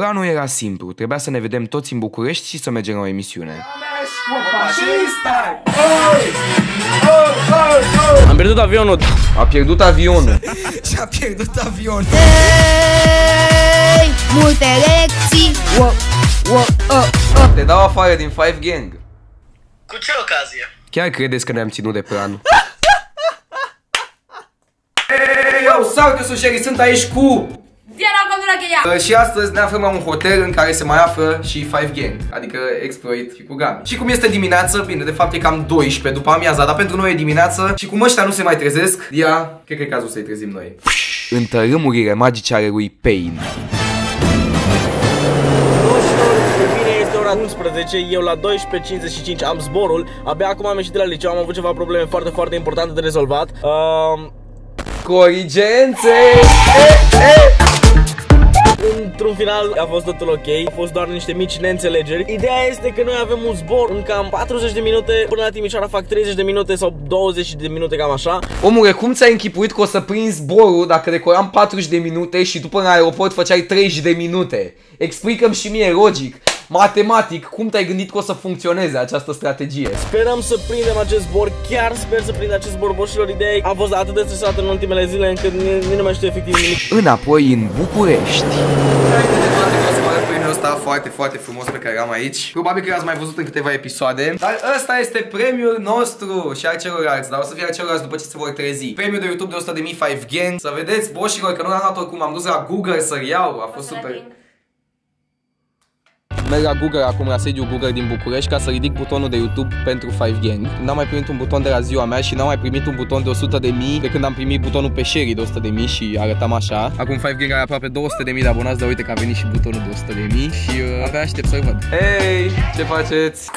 Planul era simplu, trebuia să ne vedem toți în București și să mergem la o emisiune. Am pierdut avionul. A pierdut avionul. Și-a pierdut avionul. Hey, multe lecții wow, wow, oh, oh. Te dau afară din Five Gang. Cu ce ocazie? Chiar credeți că ne-am ținut de plan? Hey, eu, salut, eu sunt Sherry, sunt aici cu... Diana Conduracheia Uh, Și astăzi ne aflăm la un hotel în care se mai află și Five Gang, adică Exploit și cu Gabi. Și cum este dimineață, bine, de fapt e cam 12 după amiaza, dar pentru noi e dimineață și cum ăștia nu se mai trezesc, ia, cred că e cazul să-i trezim noi. În tărâmurile magice ale lui Pain. Bine, este ora 11, eu la 12.55 am zborul Abia acum am ieșit de la liceu, am avut ceva probleme foarte, foarte importante de rezolvat uh, Corigențe! Într-un final a fost totul ok, a fost doar niște mici neînțelegeri. Ideea este că noi avem un zbor în cam 40 de minute Până la Timișoara fac 30 de minute sau 20 de minute, cam așa. Omule, cum ți-ai închipuit că o să prinzi zborul dacă decoram 40 de minute și tu până la aeroport făceai 30 de minute? Explică-mi și mie logic, matematic, cum te-ai gândit că o să funcționeze această strategie? Sperăm să prindem acest zbor, chiar sper să prind acest zbor. Boșilor Ideea am fost atât de stresat în ultimele zile încât ni- nici nu mai știu efectiv nimic. Înapoi în București. Premiul ăsta foarte, foarte frumos pe care am aici. Probabil că l-ați mai văzut în câteva episoade. Dar ăsta este premiul nostru și al celorlalți Dar o să fie al celorlalți după ce se vor trezi. Premiul de YouTube de 100.000 Five Gang. Să vedeți, boșilor, că nu l-am luat oricum Am dus la Google să-l iau, a fost super Merg la Google acum la sediul Google din București ca să ridic butonul de YouTube pentru Five Gang. N-am mai primit un buton de la ziua mea și n-am mai primit un buton de 100 de mii de când am primit butonul pe Sherry de 100 de mii și arătam așa. Acum Five Gang are aproape 200 de mii de abonați, dar uite că a venit și butonul de 100 de mii și uh, abia aștept să-l văd. Hei, ce faceți?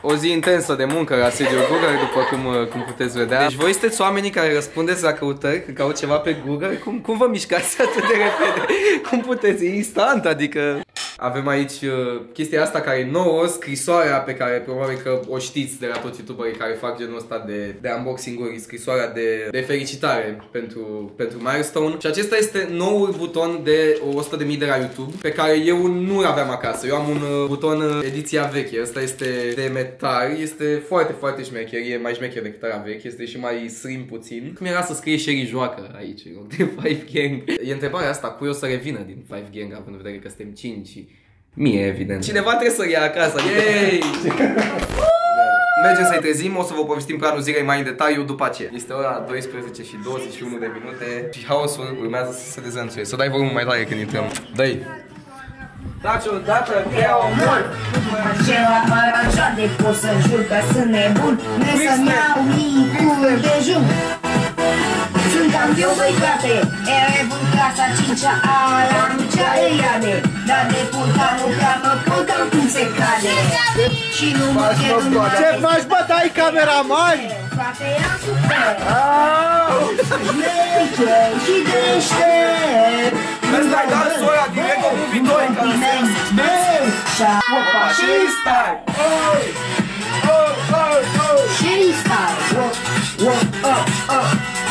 O zi intensă de muncă la sediul Google, după cum, uh, cum puteți vedea. Deci voi sunteți oamenii care răspundeți la căutări, când caut ceva pe Google. Cum, cum vă mișcați atât de repede? Cum puteți? E instant, adică... Avem aici uh, chestia asta care e nouă, scrisoarea pe care probabil că o știți de la toți youtuberii care fac genul ăsta de, de unboxing-uri, scrisoarea de, de felicitare pentru, pentru Milestone. Și acesta este noul buton de 100.000 de la YouTube pe care eu nu-l aveam acasă. Eu am un uh, buton uh, ediția veche, ăsta este de metal, este foarte, foarte șmecher, e mai șmecher decât era vechi, este și mai slim puțin. Cum era să scrie Sherry joacă aici, în loc de Five Gang? E întrebarea asta, cui o să revină din Five Gang, având în vedere că suntem 5 și Mie, evident. Cineva trebuie să ia acasă. Yay! Mergem să-i trezim, o să vă povestim planul zilei mai în detaliu după aceea. Este ora 12 și 21 de minute și haosul urmează să se dezănțuie. Să dai volumul mai tare când intrăm. Dai! Dați odată pe omor! Ceva aranjat de pot să jur că sunt nebun Ne să-mi iau micul dejun Sunt campion, băi frate Elev în clasa 5-a A La micea îi iade Dar de purta nu prea mă pot cam cum se cade. Și nu mă pierd în Ce faci, bă, dai cameraman? Frate, am super Șmecher și deștept. Ăsta e dansul ăla din Lego Movie 2 care se Opa, și stai! Oi! Oi, oi, oi! Sherry Style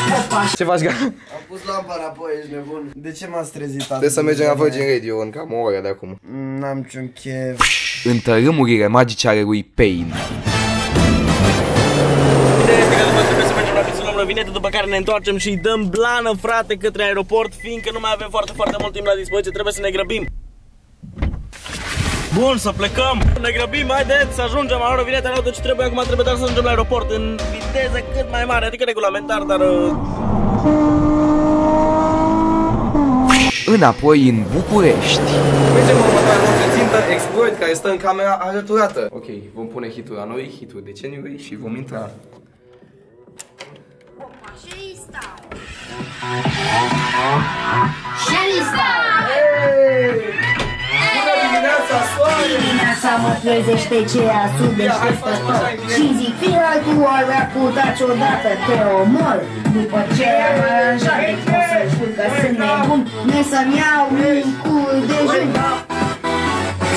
Ce faci, Gata? Am pus lampa înapoi, ești nebun. De ce m-ați trezit atât? Trebuie să mergem la Virgin Radio în cam o oră de acum. Mm, N-am niciun chef. În tărâmurile magice ale lui Pain. Ideea este că după trebuie să mergem rapid să luăm rovinete După care ne întoarcem și îi dăm blană, frate, către aeroport Fiindcă nu mai avem foarte, foarte mult timp la dispoziție Trebuie să ne grăbim Bun, să plecăm! Ne grăbim, haideți să ajungem la rovinete la ce trebuie acum, trebuie doar să ajungem la aeroport în viteză cât mai mare, adică regulamentar, dar... uh, Înapoi în București. Mergem în următoarea noastră țintă, Exploit, care stă în camera alăturată. Ok, vom pune hitul la noi, hitul deceniului și vom intra. Sherry Style Bună dimineața, soare! Dimineața mă trezește ceea sub deșteptător Și zic, fii altul oare putat odată te omor. După ce am aranjat de pot să jur că sunt nebun Ne să-mi iau micul dejun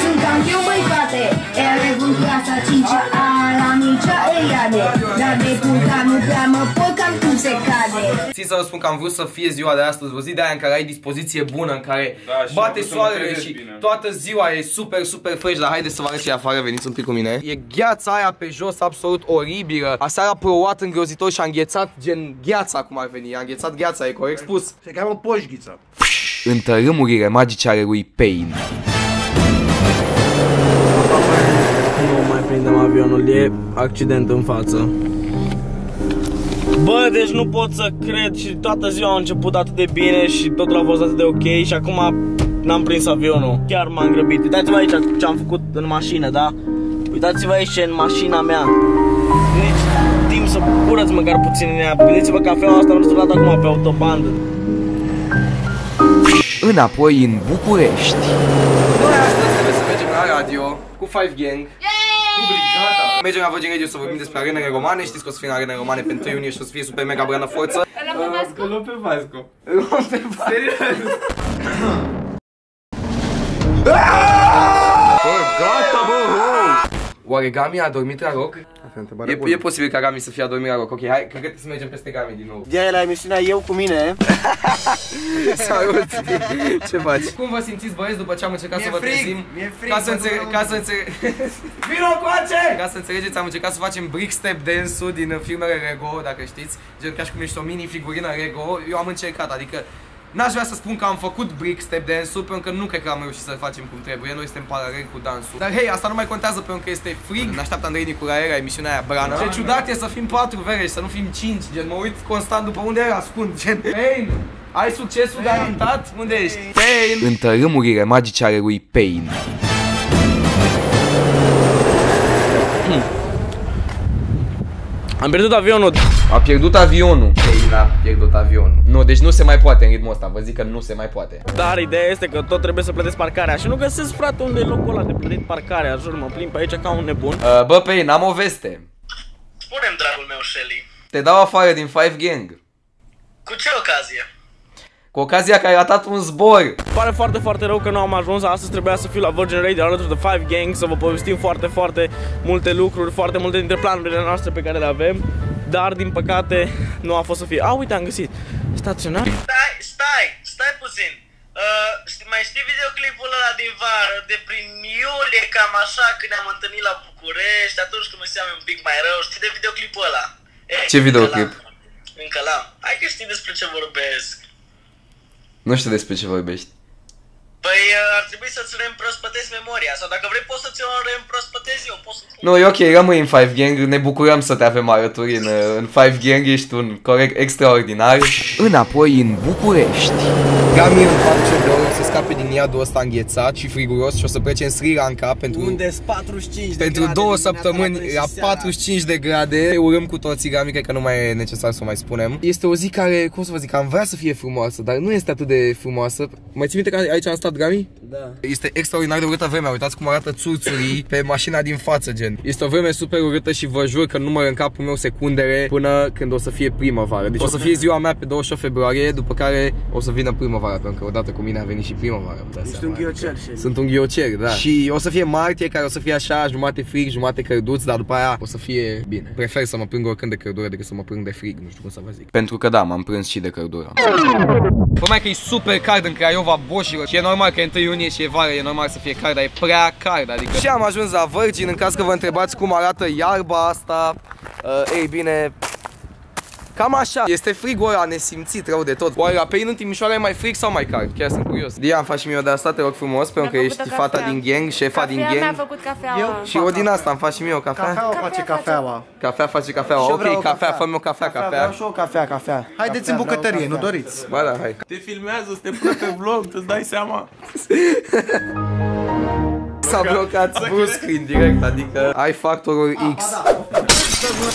Sunt campion, băi frate. Elev în clasa 5-a A la micea îi iade Dar de purta nu prea mă pot cam cum se cade Ți să vă spun că am vrut să fie ziua de astăzi, o zi de aia în care ai dispoziție bună, în care Da, și am bate vrut să mă soarele trezesc și bine. toată ziua e super, super fresh, dar haideți să vă arăt ce e afară, veniți un pic cu mine. E gheața aia pe jos, absolut oribilă. Aseară a plouat îngrozitor și a înghețat gen gheața cum ar veni, a înghețat gheața, e corect spus. Se cheamă poșghiță. În tărâmurile magice ale lui Pain. Nu mai prindem avionul, e accident în față. Bă, deci nu pot să cred și toată ziua a început atât de bine și totul a fost atât de ok și acum n-am prins avionul. Chiar m-am grăbit. Uitați-vă aici ce am făcut în mașină, da? Uitați-vă aici în mașina mea. Nici timp să curăț măcar puțin în ea. Gândiți-vă cafeaua asta am rezolvat acum pe autobandă. Înapoi în București. Noi astăzi trebuie să mergem la radio cu Five Gang. Gata. Mergem la Virgin Radio să vorbim despre arenele romane. Știți că o să fie în arenele romane pe 1 iunie și o să fie super mega brană forță. Îl luăm pe Vasco. Serios? Bă, gata, bă! Oare Gami a dormit la rock? E, e posibil ca Gami să fie adormit la rock. Ok, hai, cred că trebuie să mergem peste Gami din nou. De aia la emisiunea Eu cu mine. Salut! Ce faci? Cum vă simțiți băieți după ce am încercat să vă trezim? mi-e frig, Ca să mă înțeleg, duc ca să înțeleg... Vino coace! Ca să înțelegeți, am încercat să facem brick step dance-ul din filmele Lego, dacă știți. Gen ca și cum ești o mini figurină Lego. Eu am încercat, adică N-aș vrea să spun că am făcut brick step dance-ul pentru că nu cred că am reușit să-l facem cum trebuie. Noi suntem paralel cu dansul. Dar hei, asta nu mai contează pentru că este frig. Ne așteaptă Andrei Niculae la emisiunea aia Brana. Ce ciudat e să fim patru vere și să nu fim cinci. Gen, mă uit constant după unde era ascund. Gen, Pain, ai succesul garantat? Unde ești? Pain! În tărâmurile magice ale lui Pain. Am pierdut avionul. A pierdut avionul. Pain a pierdut avionul. Nu, deci nu se mai poate în ritmul ăsta. Vă zic că nu se mai poate. Dar ideea este că tot trebuie să plătesc parcarea și nu găsesc frate unde e locul ăla de plătit parcarea. Jur, mă plimb pe aici ca un nebun. Uh, bă, Pain, am o veste. Spune-mi, dragul meu, Shelly, Te dau afară din Five Gang. cu ce ocazie? Cu ocazia că ai ratat un zbor. Pare foarte, foarte rău că nu am ajuns. Astăzi trebuia să fiu la Virgin Radio alături de Five Gang să vă povestim foarte, foarte multe lucruri, foarte multe dintre planurile noastre pe care le avem. Dar, din păcate, nu a fost să fie. A, uite, am găsit. Staționar? Stai, stai, stai puțin. Uh, știi- mai știi videoclipul ăla din vară, de prin iulie, cam așa, când ne-am întâlnit la București, atunci când mă simțeam un pic mai rău, știi de videoclipul ăla? E, Ce videoclip? Încă l-am. Încă l-am. Hai că știi despre ce vorbesc. Nu știu despre ce vorbești. Păi uh, ar trebui să-ți reîmprospătezi memoria, sau dacă vrei poți să-ți o reîmprospătezi eu, poți să-ți Nu, e ok, rămâi în Five Gang, ne bucurăm să te avem alături în, în Five Gang, ești un corect extraordinar. Înapoi în București. Gami îmi face de să scape din iadul ăsta înghețat și friguros și o să plece în Sri Lanka pentru... Unde 45 de Pentru grade două dimineața săptămâni trei la și seara. 45 de grade Te urâm cu toții Gami, cred că nu mai e necesar să o mai spunem Este o zi care, cum să vă zic, am vrea să fie frumoasă Dar nu este atât de frumoasă Mai ții minte că aici am stat Gami? Da. Este extraordinar de urâtă vremea, uitați cum arată țurțurii pe mașina din față, gen. Este o vreme super urâtă și vă jur că nu mă în capul meu secundele până când o să fie primăvară. Deci o să fie ziua mea pe 28 februarie, după care o să vină primăvara, pentru că odată cu mine a venit și primăvara. vă dați Ești seama. un ghiocer și Sunt un ghiocer, da. Și o să fie martie care o să fie așa, jumate frig, jumate călduț, dar după aia o să fie bine. Prefer să mă plâng oricând de căldură decât să mă plâng de frig, nu știu cum să vă zic. Pentru că da, m-am prins și de căldură. Bă, mai că e super cald în Craiova, boșilor Și e normal că e 1 iunie și e vară, e normal să fie cald, dar e prea cald adică... Și am ajuns la Virgin, în caz că vă întrebați cum arată iarba asta uh, Ei bine, Cam așa. Este frigul ăla nesimțit rău de tot. Oare la Pein în Timișoara e mai frig sau mai cald? Chiar sunt curios. Dian, faci și mie o de asta, te rog frumos, pentru că Mi-a ești făcut o fata cafea. din gang, șefa din Cafea mi-a gang. făcut cafeaua. Eu? Și o din asta, îmi faci și mie o cafea? Cafeaua Cafea face face. cafeaua. Cafea face cafea. Și eu Ok, vreau o cafea, fă-mi o cafea, Vreau cafea. și o cafea, cafea. Haideți în Cafea, vreau bucătărie, nu cafea. doriți? Ba da, hai. Te filmează, să te pună pe vlog, îți dai seama. S-a blocat full screen direct, adică ai factorul X.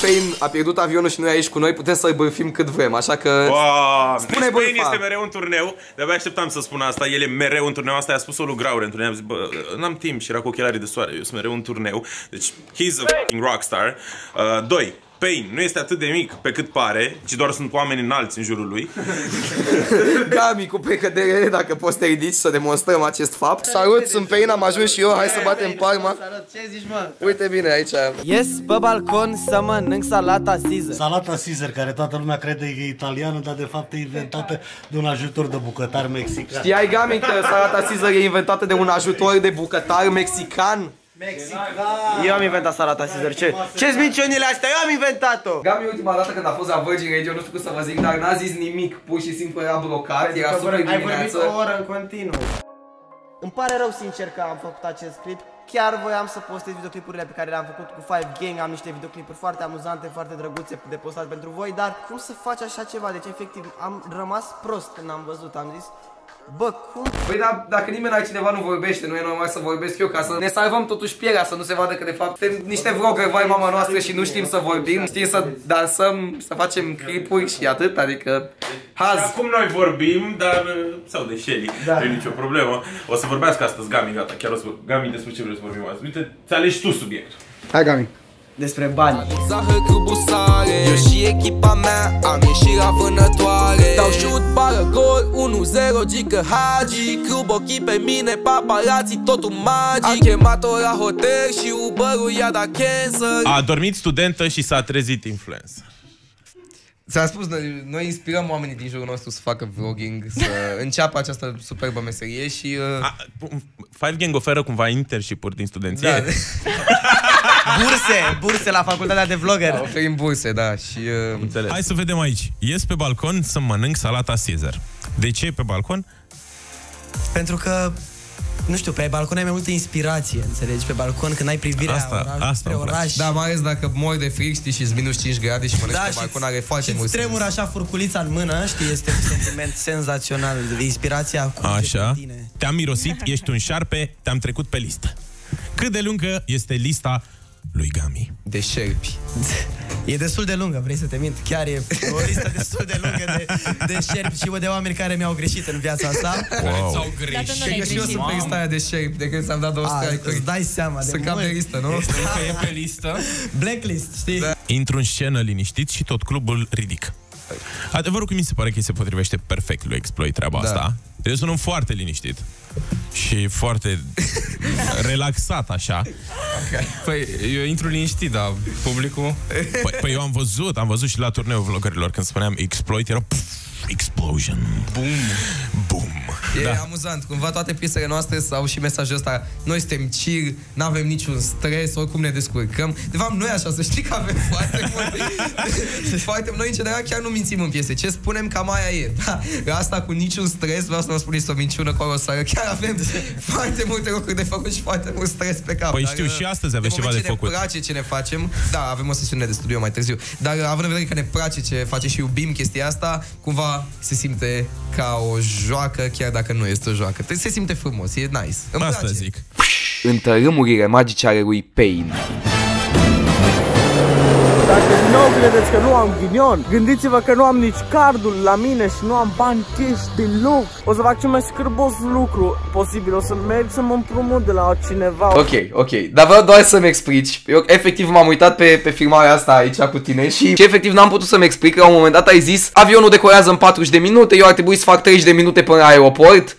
Pain a pierdut avionul și nu e aici cu noi, putem să-l bârfim cât vrem, așa că... Wow, Spune, deci Pain bârfa. este mereu în turneu, de-abia așteptam să spun asta, el e mereu în turneu, asta i-a spus-o lui Graure în turneu, am zis, bă, n-am timp și era cu ochelarii de soare, eu sunt mereu în turneu, deci he's a fucking rockstar. Uh, doi, Pain nu este atât de mic pe cât pare, ci doar sunt oameni înalți în jurul lui. Gami, cu precădere, dacă poți să te ridici să demonstrăm acest fapt. Salut, sunt Pain, am ajuns și eu, hai să batem palma. Ce zici, mă? Uite bine aici. Ies pe balcon să mănânc salata Caesar. Salata Caesar, care toată lumea crede că e italiană, dar de fapt e inventată de un ajutor de bucătar mexican. Știai, Gami, că salata Caesar e inventată de un ajutor de bucătar mexican? Eu am inventat salata Caesar. Ce? Ce-s minciunile astea? Eu am inventat-o! Gami, ultima dată când a fost la Virgin Radio, nu știu cum să vă zic, dar n-a zis nimic, pur și simplu era blocat, era super Ai vorbit dimineață. o oră în continuu. Îmi pare rău sincer că am făcut acest clip. Chiar voiam să postez videoclipurile pe care le-am făcut cu 5 Gang, am niște videoclipuri foarte amuzante, foarte drăguțe de postat pentru voi, dar cum să faci așa ceva? Deci efectiv am rămas prost când am văzut, am zis, bă, cum Păi da, dacă nimeni altcineva nu vorbește, nu e normal să vorbesc eu ca să ne salvăm totuși pielea, să nu se vadă că de fapt suntem niște vloggeri, vai mama noastră și nu știm să vorbim, știm să dansăm, să facem clipuri și atât, adică haz. Acum noi vorbim, dar uh, sau de Shelly, da. nu e nicio problemă. O să vorbească astăzi Gami, gata, chiar o să Gami despre ce vreți să vorbim azi. Uite, ți alegi tu subiectul. Hai, Gami. Despre bani. Zahăr cu busare Eu și echipa mea am ieșit la vânătoare Dau șut, bară, gol, 1-0, gică Hagi Club ochii pe mine, paparații, totul magic Am chemat-o la hotel și Uber-ul i-a dat cancel A dormit studentă și s-a trezit influencer. Ți-am spus, noi, noi inspirăm oamenii din jurul nostru să facă vlogging, să înceapă această superbă meserie și... Uh, A, Five Gang oferă cumva internship-uri din studenție? da, Burse, burse la facultatea de vlogger. oferim burse, da, și... Uh, Înțeles. Hai să vedem aici. Ies pe balcon să mănânc salata Caesar. De ce pe balcon? Pentru că nu știu, pe balcon ai mai multă inspirație, înțelegi? Pe balcon, când ai privirea Asta- oraș, asta spre îmi place. oraș, da, mai ales dacă mori de frig, știi, și minus 5 grade și mănânci Da, pe și- balcon, are foarte și mult îți tremură sens. așa furculița în mână, știi? Este un sentiment senzațional, de inspirația curge Așa. prin tine. Te-am mirosit, ești un șarpe, te-am trecut pe listă. Cât de lungă este lista lui Gami? De șerpi. E destul de lungă, vrei să te mint? Chiar e o listă destul de lungă de, de șerpi și de oameni care mi-au greșit în viața asta. Wow. Cred că și eu sunt pe lista aia de shape de când ți-am dat două A, strike îți dai seama de Să cam mult. de listă, nu? e pe listă Blacklist, știi? Da. Intru în scenă liniștit și tot clubul ridic. Adevărul că mi se pare că îi se potrivește perfect lui Exploit treaba Da. asta. Eu sunt un foarte liniștit și foarte relaxat așa. Păi eu intru liniștit, dar publicul Păi, păi eu am văzut, am văzut și la turneul vlogărilor când spuneam Exploit era pf, explosion. Boom. Boom. E Da. amuzant, cumva toate piesele noastre sau și mesajul ăsta Noi suntem chill, nu avem niciun stres, oricum ne descurcăm De fapt, noi așa, să știi că avem foarte mult foarte, Noi în general chiar nu mințim în piese, ce spunem cam aia e da? Asta cu niciun stres, vreau să vă spuneți o minciună cu o sară Chiar avem foarte multe lucruri de făcut și foarte mult stres pe cap Păi dar, știu, uh, și astăzi aveți de ceva moment de ce făcut. ne place ce ne facem Da, avem o sesiune de studio mai târziu Dar uh, având în vedere că ne place ce face și iubim chestia asta Cumva se simte ca o joacă, chiar dacă nu este o joacă Se simte frumos, e nice Îmi Asta place. zic. În tărâmurile magice ale lui Pain Dacă din nou credeți că nu am ghinion, gândiți-vă că nu am nici cardul la mine și nu am bani cash deloc. O să fac cel mai scârbos lucru posibil, o să merg să mă împrumut de la cineva. Ok, ok, dar vreau doar să-mi explici. Eu efectiv m-am uitat pe, pe filmarea asta aici cu tine și, și efectiv n-am putut să-mi explic că la un moment dat ai zis Avionul decorează în 40 de minute, eu ar trebui să fac 30 de minute până la aeroport.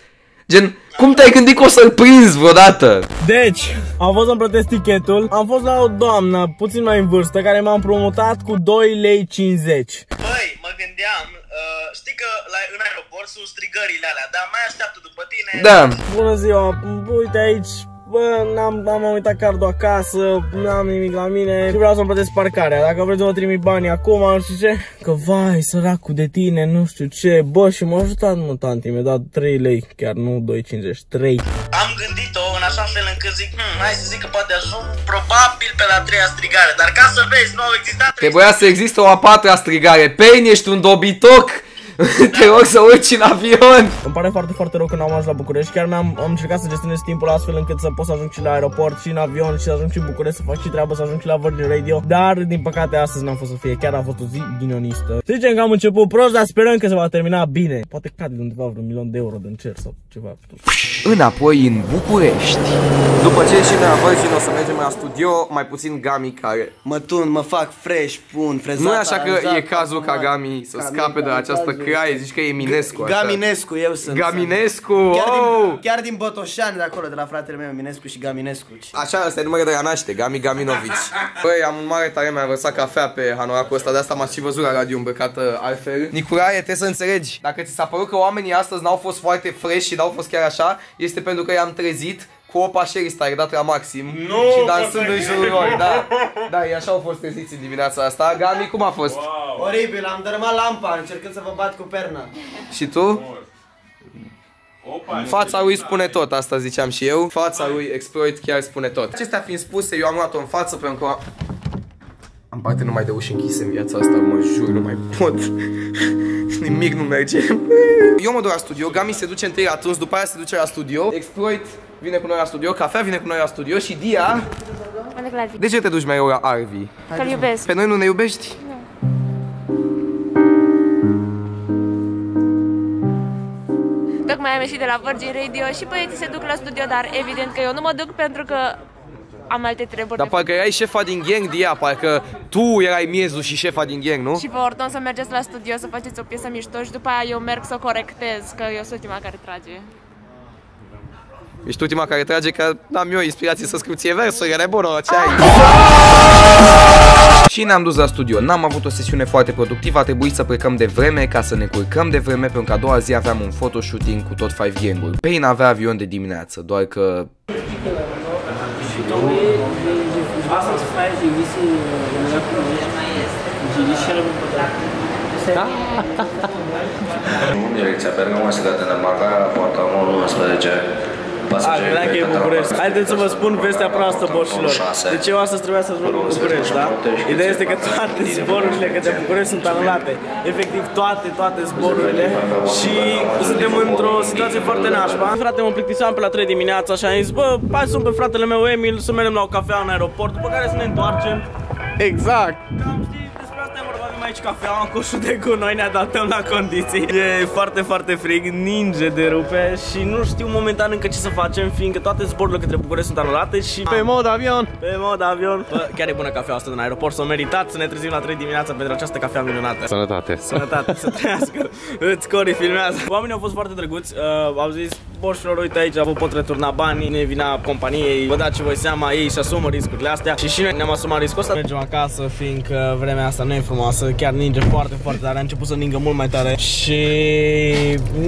Gen, cum te-ai gândit că o să-l prinzi vreodată? Deci, am fost să-mi plătesc tichetul, am fost la o doamnă puțin mai în vârstă care m-a împrumutat cu 2 lei 50. Băi, mă gândeam, uh, știi că la, în aeroport sunt strigările alea, dar mai așteaptă după tine. Da, Bună ziua, uite aici, bă, n-am, am uitat cardul acasă, n-am nimic la mine. Și vreau să-mi plătesc parcarea. Dacă vreți să mă trimit banii acum, nu știu ce, că vai, săracul de tine, nu știu ce, bă, și m-a ajutat mă, tanti, mi-a dat 3 lei, chiar nu 2,50, 3. Am gândit-o în așa fel încât zic, hm, hai să zic că poate ajung probabil pe la a treia strigare, dar ca să vezi, nu au existat trei trebuia să existe o a patra strigare. Pain, ești un dobitoc Te rog să urci în avion. Îmi pare foarte, foarte rău că n-am ajuns la București. Chiar mi-am am încercat să gestionez timpul astfel încât să pot să ajung și la aeroport și în avion și să ajung și în București să fac și treabă, să ajung și la Virgin Radio. Dar, din păcate, astăzi n-am fost să fie. Chiar a fost o zi ghinionistă. Să zicem că am început prost, dar sperăm că se va termina bine. Poate cade de undeva vreun milion de euro din cer sau ceva. Înapoi în București. După ce ieșim de la Virgin o să mergem la studio, mai puțin Gami care... Mă tun, mă fac fresh, pun, frezat, Nu e așa că aranjat, e cazul ca parfumat. Gami să Cam scape e de ca această cazul. craie, zici că e Eminescu așa. Gaminescu, eu sunt. Gaminescu, Chiar, oh! din, chiar din Botoșani de acolo, de la fratele meu, Eminescu și Gaminescu. Așa, ăsta e numele de la naște, Gami Gaminovici. Băi, am un mare tare, mi-a vărsat cafea pe hanoracul ăsta, de asta m-ați și văzut la radio îmbrăcată altfel. Nicurae, trebuie să înțelegi, dacă ți s-a părut că oamenii astăzi n-au fost foarte fresh și n-au fost chiar așa, este pentru că i-am trezit cu o pașeri stare dat la maxim Nu, și dansând poate în jurul lor, da. Da, e așa au fost treziți în dimineața asta. Gami, cum a fost? Oribil, am dărâmat lampa încercând să vă bat cu perna. Și tu? Opa, Fața lui spune tot, asta ziceam și eu. Fața lui Exploit chiar spune tot. Acestea fiind spuse, eu am luat-o în față pentru că am parte numai de uși închise în viața asta, mă jur, nu mai pot. Nimic nu merge. Eu mă duc la studio, Gami se duce întâi la tuns, după aia se duce la studio. Exploit vine cu noi la studio, Cafea vine cu noi la studio și Dia... De ce te duci mereu la Arvi? Că-l iubesc. Pe noi nu ne iubești? Tocmai am ieșit de la Virgin Radio și băieții se duc la studio, dar evident că eu nu mă duc pentru că am alte treburi Dar de parcă erai șefa din gang, Dia, parcă tu erai miezul și șefa din gang, nu? Și vă ordon să mergeți la studio să faceți o piesă mișto și după aia eu merg să o corectez, că eu sunt ultima care trage. Ești ultima care trage că am eu inspirație să scriu ție versurile, bună, ce ai? Și ne-am dus la studio. N-am avut o sesiune foarte productivă, a trebuit să plecăm de vreme ca să ne curcăm de vreme, pentru că a doua zi aveam un photoshooting cu tot 5 gang-ul. Pain avea avion de dimineață, doar că Direcția Bergamo este de Danemarca, poarta 11 A, pasageri. credeam că e București. Haideți să vă spun vestea proastă, boșilor. Deci eu astăzi trebuia să ajung în București, da? Ideea este că toate zborurile către București sunt anulate. Efectiv, toate, toate zborurile. Și suntem într-o situație foarte nașpa. Frate, mă plictiseam pe la 3 dimineața și am zis, bă, hai să sun pe fratele meu Emil să mergem la o cafea în aeroport, după care să ne întoarcem. Exact. Cam știi, aici cafea, am coșul de cu noi, ne adaptăm la condiții. E foarte, foarte frig, ninge de rupe și nu știu momentan încă ce să facem, fiindcă toate zborurile către București sunt anulate și... Pe mod avion! Pe mod avion! Bă, chiar e bună cafea asta din aeroport, să o meritat să ne trezim la 3 dimineața pentru această cafea minunată. Sănătate. Sănătate, să trăiască. Îți Cori filmează. Oamenii au fost foarte drăguți. Uh, au zis, boșilor, uite aici, vă pot returna banii, ne vina companiei, vă dați voi seama, ei și asumă riscurile astea. Și și noi ne-am asumat riscul ăsta. Mergem acasă, fiindcă vremea asta nu e frumoasă, chiar ninge foarte, foarte tare, a început să ningă mult mai tare. Și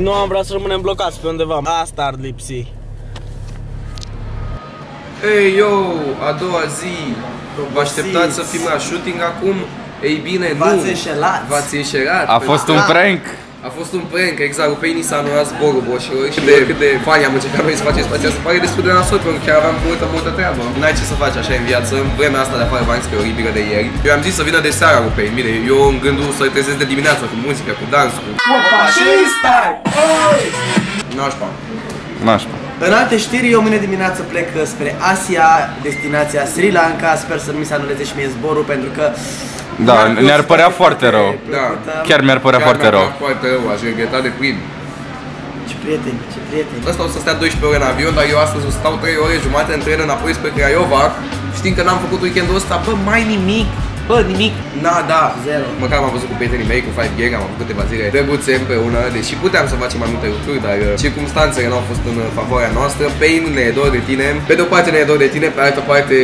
nu am vrea să rămânem blocați pe undeva. Asta ar lipsi. Ei, yo, a doua zi, vă așteptați să fim la shooting acum? Ei bine, nu. V-ați înșelat. V-ați înșelat. A fost un prank. A fost un prank, exact, cu Penny s-a anulat zborul, boșilor, și de cât de fani am încercat noi să facem spația să pare destul de nasol, pentru că chiar aveam multă, multă treabă. N-ai ce să faci așa în viață, în vremea asta de afară bani, că e oribilă de ieri. Eu am zis să vină de seara cu Penny, bine, eu în gândul să trezesc de dimineață cu muzică, cu dans, cu... Nașpa. Nașpa. În alte știri, eu mâine dimineață plec spre Asia, destinația Sri Lanka. Sper să nu mi se anuleze și mie zborul pentru că Da, ne-ar părea foarte rău. Da. Chiar mi-ar părea Chiar foarte mi-a rău. părea Foarte rău, aș regreta de plin. Ce prieteni, ce prieteni. Ăsta o să stea 12 ore în avion, dar eu astăzi o să stau 3 ore jumate în tren înapoi spre Craiova. Știind că n-am făcut weekendul ăsta, bă, mai nimic. Bă, nimic. Nada. Zero. Măcar m-am văzut cu prietenii mei, cu 5 Gang, am avut câteva zile drăguțe împreună, deși puteam să facem mai multe lucruri, dar uh, circumstanțele nu au fost în uh, favoarea noastră. Pain ne e dor de tine. Pe de o parte ne e dor de tine, pe altă parte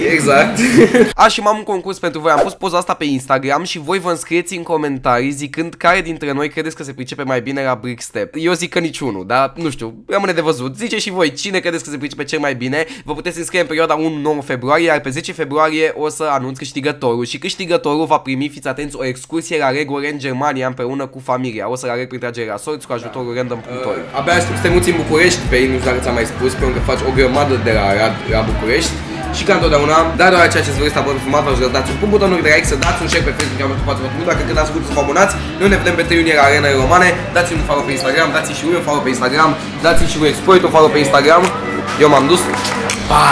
Exact. A, și m-am un concurs pentru voi. Am pus poza asta pe Instagram și voi vă înscrieți în comentarii zicând care dintre noi credeți că se pricepe mai bine la Brick Step. Eu zic că niciunul, dar nu știu, rămâne de văzut. Zice și voi cine credeți că se pricepe cel mai bine. Vă puteți înscrie în perioada 1-9 februarie, iar pe 10 februarie o să anunț câștigătorul și câștigătorul va primi, fiți atenți, o excursie la Regore în Germania împreună cu familia. O să-l aleg printre agerii la sorți cu ajutorul random.org. Abia aștept să te muți în București, pe ei nu știu dacă ți-am mai spus, pentru că faci o grămadă de la, la București și ca întotdeauna, dar doar ceea ce ați văzut apărut fumat, vă rog să dați un pun butonul de like, să dați un share pe Facebook, am întâmplat mult, dacă când ați făcut să vă abonați, noi ne vedem pe 3 iunie la Arena Romane, dați-mi un follow pe Instagram, dați-i și lui un follow pe Instagram, dați-i și lui Exploit un follow pe Instagram, eu m-am dus, pa!